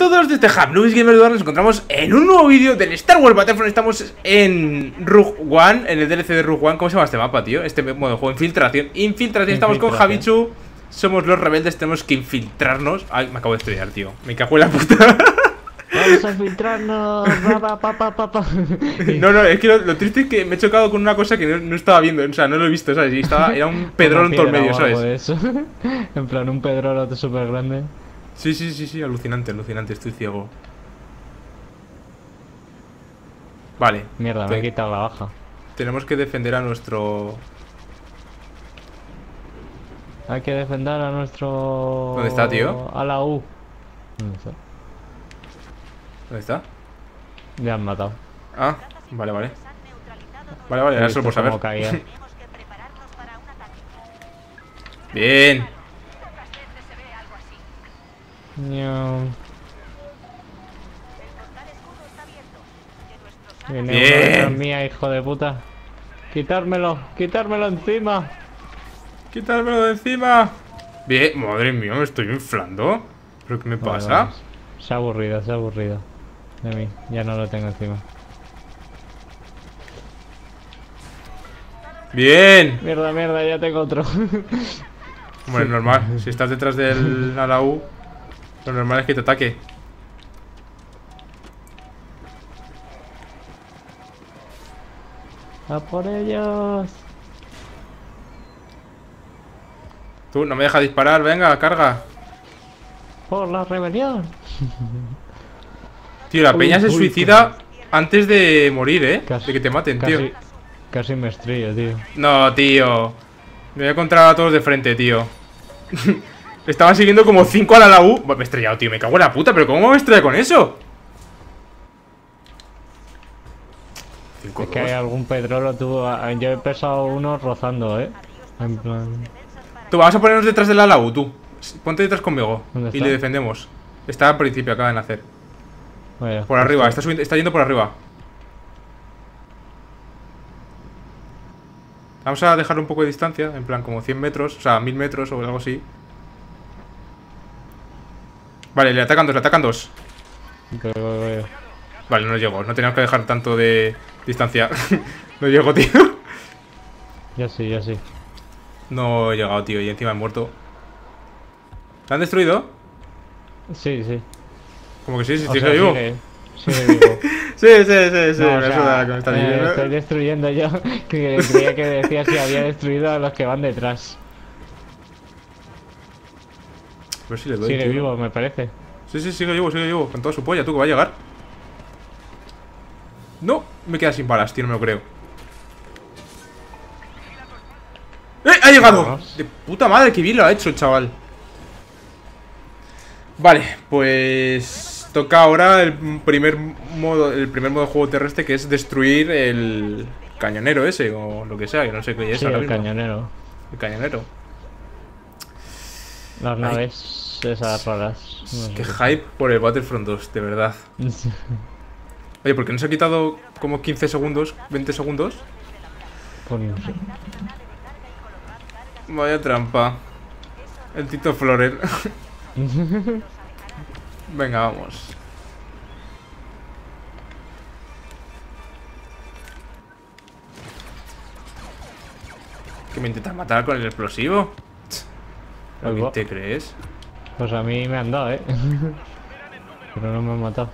todos, desde Hub Luis Gamer Dual nos encontramos en un nuevo vídeo del Star Wars Battlefront. Estamos en Rogue One, en el DLC de Rogue One. ¿Cómo se llama este mapa, tío? Este modo de juego, Infiltración. Infiltración, estamos con Javichu. Somos los rebeldes, tenemos que infiltrarnos. Ay, me acabo de estudiar, tío. Me cago en la puta. Vamos a infiltrarnos, No, no, es que lo, triste es que me he chocado con una cosa que no, estaba viendo, o sea, no lo he visto, ¿sabes? Y estaba, era un pedrón en todo el medio, ¿sabes? en plan, un pedrón súper grande. Sí, sí, sí, sí, alucinante, alucinante, estoy ciego. Vale. Mierda, me he quitado la baja. Tenemos que defender a nuestro... Hay que defender a nuestro... ¿Dónde está, tío? A la U. ¿Dónde está? ¿Dónde está? Ya han matado. Ah, vale, vale. Vale, vale, era solo por saber. Bien. Bien. mía, hijo de puta. Quitármelo, quitármelo encima. Quitármelo de encima. Bien, madre mía, me estoy inflando. ¿Pero qué me pasa? Se ha aburrido, se ha aburrido. De mí, ya no lo tengo encima. Bien. Mierda, mierda, ya tengo otro. Hombre, normal. Si estás detrás del Alau, lo normal es que te ataque. ¡A por ellos! Tú, no me dejas disparar, venga, carga. Por la rebelión. Tío, la peña se suicida antes de morir, ¿eh? de que te maten, tío. Casi me estrello, tío. No, tío. Me voy a encontrar a todos de frente, tío. Estaban siguiendo como 5 a la U. Me he estrellado, tío. Me cago en la puta. ¿Pero cómo me estrella con eso? es que hay algún pedrolo. Tú, yo he pesado uno rozando, ¿eh? En plan... Tú, vamos a ponernos detrás del U, tú. Ponte detrás conmigo. Y le defendemos. Está al principio, acaba de nacer. por arriba, está, está yendo por arriba. Vamos a dejar un poco de distancia, en plan como 100 metros, o sea, 1000 metros o algo así. Vale, le atacan dos, le atacan dos. Vale, no llego, no tenemos que dejar tanto de distancia. no llego, tío. Ya sí, ya sí. No he llegado, tío, y encima he muerto. ¿La han destruido? Sí, sí. Como que sí, sí, sigue vivo. Sí, sí, sí, sí, sí, me eh, Estoy destruyendo yo, que creía que decía si había destruido a los que van detrás. A ver si le doy, Sigue vivo, me parece. Sí, sí, sigue vivo, sigue vivo. Con toda su polla, tú, que va a llegar. No, me queda sin balas, tío, no me lo creo. ¡Eh! ¡Ha llegado! De puta madre, que bien lo ha hecho el chaval. Vale, pues toca ahora el primer modo el primer modo de juego terrestre que es destruir el cañonero ese o lo que sea, que no sé qué es sí, el cañonero. El cañonero. Las naves esas raras. qué hype por el Battlefront 2, de verdad. Oye, ¿por qué no se ha quitado como 15 segundos, 20 segundos? Pues no sé. Vaya trampa. El Tito Florer. Venga, vamos. ¿Que me intentas matar con el explosivo? ¿Qué te crees? Pues a mí me han dado, ¿eh? Pero no me han matado.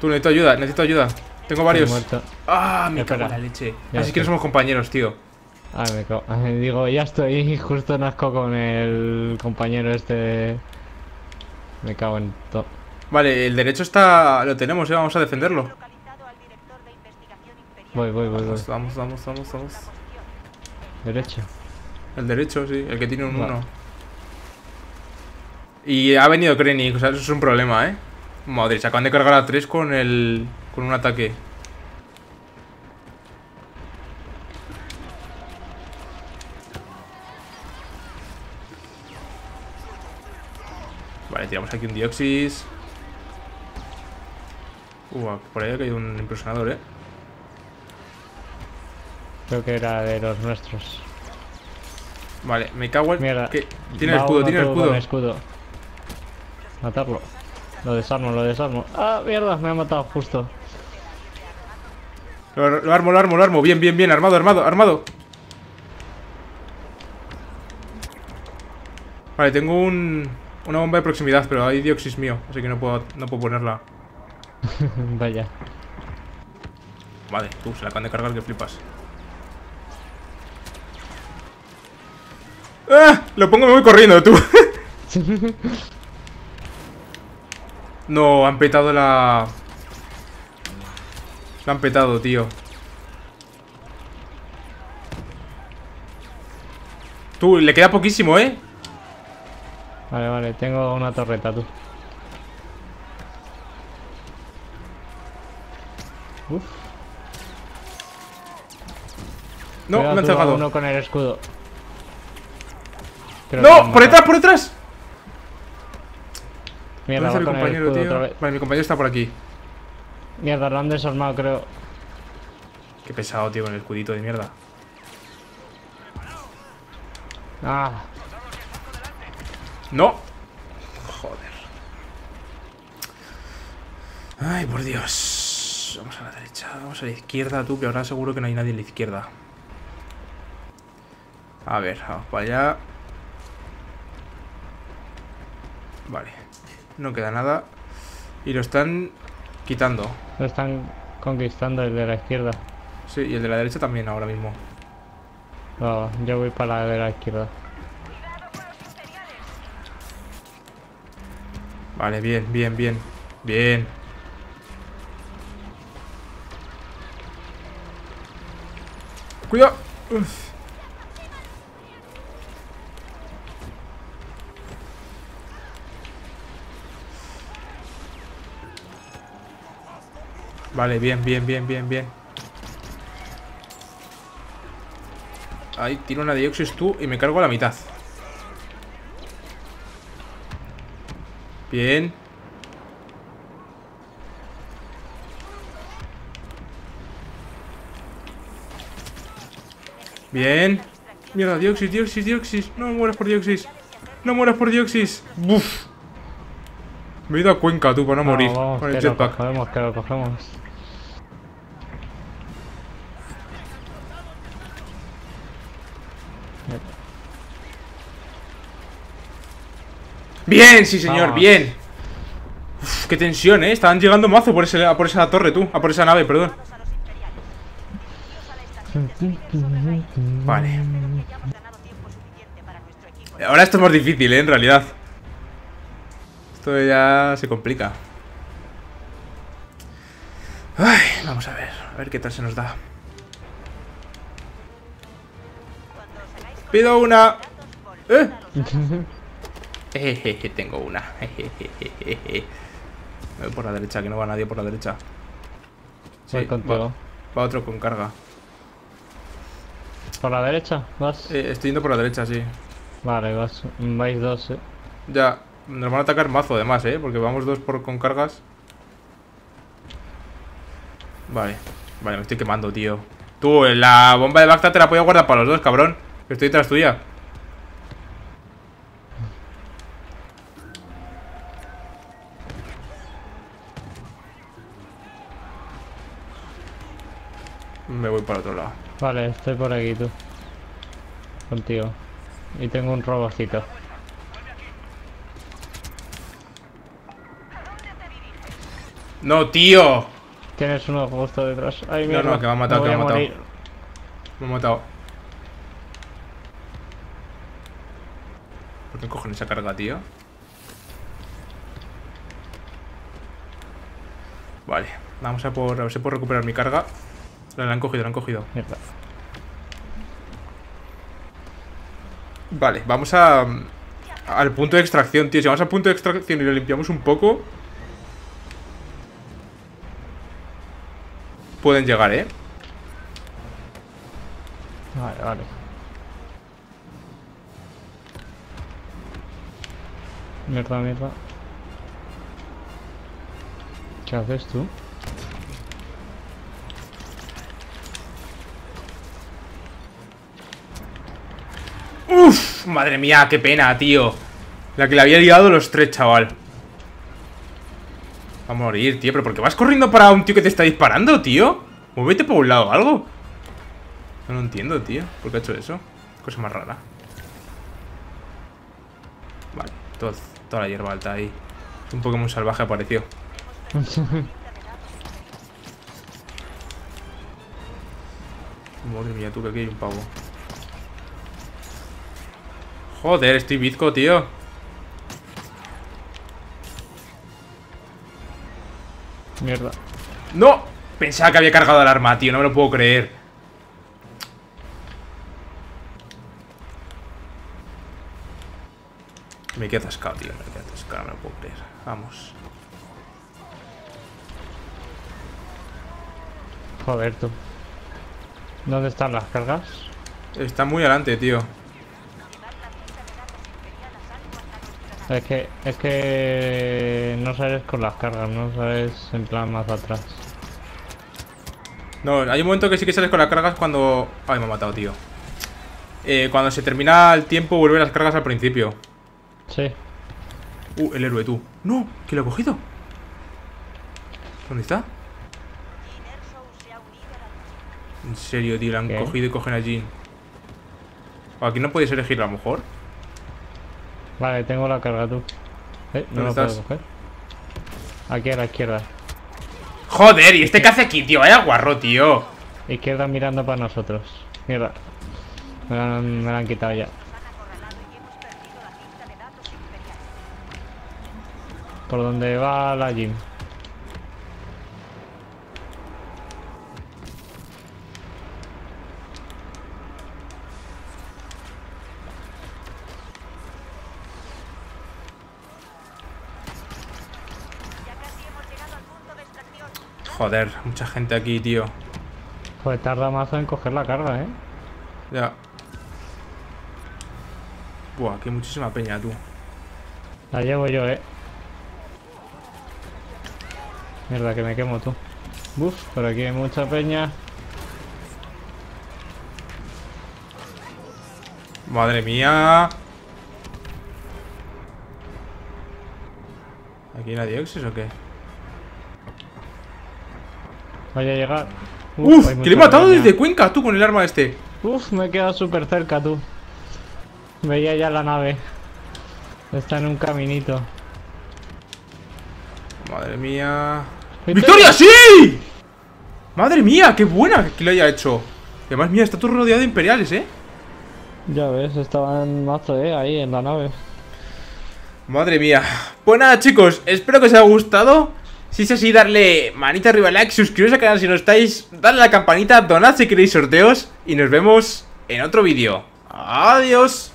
Tú, necesito ayuda, necesito ayuda. Tengo varios. Ah, me cago en la leche. Así que no somos compañeros, tío. Ah, me cago. Digo, ya estoy justo nazco con el compañero este. Me cago en todo. Vale, el derecho está. Lo tenemos, ¿eh? Vamos a defenderlo. Voy, voy, voy, voy. Vamos, vamos, vamos, vamos. Derecho. El derecho, sí, el que tiene un 1. Y ha venido Krennic, o sea, eso es un problema, ¿eh? Madre, se acaban de cargar a 3 con el. con un ataque. Vale, tiramos aquí un dioxis. Uh, por ahí ha caído un impresionador, eh. Creo que era de los nuestros. Vale, me cago en... Mierda. Tiene el escudo, tiene el con escudo. escudo. Matarlo. Lo desarmo, lo desarmo. Ah, mierda, me ha matado justo. Lo, lo armo, lo armo, lo armo. Bien, bien, bien. Armado, armado, armado. Vale, tengo un, una bomba de proximidad, pero hay dioxis mío, así que no puedo, no puedo ponerla. Vaya. Vale, tú, se la acaban de cargar que flipas. ¡Ah! Lo pongo y me voy corriendo, tú. no, han petado la... La han petado, tío. Tú, le queda poquísimo, ¿eh? Vale, vale, tengo una torreta, tú. Uf. No, me han tú, cegado. Uno con el escudo. Creo ¡No! ¡Por detrás, por detrás! Mierda, ¿Dónde está va mi compañero, tío? vez. Vale, mi compañero está por aquí. Mierda, lo han desarmado, creo. Qué pesado, tío, con el escudito de mierda. Ah, ¡No! Joder. Ay, por Dios. Vamos a la derecha, vamos a la izquierda, tú, que ahora seguro que no hay nadie en la izquierda. A ver, vamos para allá. Vale. No queda nada. Y lo están quitando. lo están conquistando el de la izquierda. Sí, y el de la derecha también ahora mismo. No, yo voy para la de la izquierda. Vale, bien, bien, bien. Bien. Cuidado. Uf. Vale, bien, bien, bien, bien, bien. Ahí tiro una Dioxis tú y me cargo a la mitad. Bien. Bien. Mierda, Dioxis, Dioxis, Dioxis. No mueras por Dioxis. No mueras por Dioxis. Buf. Me he ido a Cuenca, tú, para no morir. vamos, con el que lo jetpack. cogemos, que lo cogemos. Bien, sí, señor, Vamos. bien. Uf, qué tensión, eh. Estaban llegando mazo por, ese, a por esa torre, tú. A por esa nave, perdón. Vale. Ahora esto es más difícil, ¿eh? En realidad. Esto ya se complica. Ay, vamos a ver. A ver qué tal se nos da. Pido una. ¿Eh? Jejeje, tengo una. Me voy por la derecha, que no va nadie por la derecha. Voy contigo. Va, va otro con carga. ¿Por la derecha? ¿Vas? Eh, estoy yendo por la derecha, sí. Vale, vas. Vais dos, eh. Ya, nos van a atacar mazo además, ¿eh? Porque vamos dos por con cargas. Vale, vale, me estoy quemando, tío. Tú, la bomba de Bacta te la puedo guardar para los dos, cabrón. Estoy detrás tuya. Me voy para otro lado. Vale, estoy por aquí, tú. Contigo. Y tengo un robocito. ¡No, tío! Tienes uno justo detrás. Ay, No, mierda. no, que me ha matado, que me ha matado. Me he matado. ¿Por qué cogen esa carga, tío? Vale, vamos a por. A ver si puedo recuperar mi carga. La, la han cogido, la han cogido. Mierda. Vale, vamos a. Al punto de extracción, tío. Si vamos al punto de extracción y lo limpiamos un poco. Pueden llegar, ¿eh? Vale, vale. Mierda, mierda. ¿Qué haces tú? ¡Uf! Madre mía, qué pena, tío. La que le había liado los tres, chaval. Va a morir, tío. ¿Pero por qué vas corriendo para un tío que te está disparando, tío? Muévete por un lado o algo. No lo entiendo, tío. ¿Por qué ha hecho eso? Cosa más rara. Vale, toda la hierba alta ahí. Un Pokémon salvaje apareció. Madre mía, tú que aquí hay un pavo. Joder, estoy bizco, tío. Mierda. ¡No! Pensaba que había cargado el arma, tío. No me lo puedo creer. Me quedo atascado, tío. Me quedo atascado, no me lo puedo creer. Vamos. Joder, tú. ¿Dónde están las cargas? Está muy adelante, tío. Es que, es que no sabes con las cargas, no sabes en plan más atrás. No, hay un momento que sí que sales con las cargas cuando... Ay, me ha matado, tío. Eh, cuando se termina el tiempo vuelven las cargas al principio. Sí. Uh, el héroe, tú. ¡No! ¿Quién lo ha cogido? ¿Dónde está? En serio, tío, la han cogido y cogen a Jean. Aquí no puedes elegir a lo mejor. Vale, tengo la carga tú. Eh, no lo puedo coger. Aquí a la izquierda. Joder, ¿y este qué hace aquí, tío? Vaya guarro, tío. Izquierda mirando para nosotros. Mierda. Me la, me la han quitado ya. Por donde va la gym. Joder, mucha gente aquí, tío. Pues tarda más en coger la carga, ¿eh? Ya. Buah, aquí hay muchísima peña, tú. La llevo yo, ¿eh? Mierda, que me quemo tú. Buf, por aquí hay mucha peña. Madre mía. ¿Aquí nadie exes o qué? Vaya a llegar. Uf, que le he matado desde Cuenca, tú, con el arma este. Uf, me he quedado súper cerca, tú. Veía ya la nave. Está en un caminito. Madre mía. ¡Victoria, sí! Madre mía, qué buena que lo haya hecho. Además, mía, está todo rodeado de imperiales, ¿eh? Ya ves, estaban mazo, ¿eh? Ahí en la nave. Madre mía. Pues nada, chicos, espero que os haya gustado. Si es así, darle manita arriba like, suscribiros al canal si no estáis, darle a la campanita, donad si queréis sorteos y nos vemos en otro vídeo. Adiós.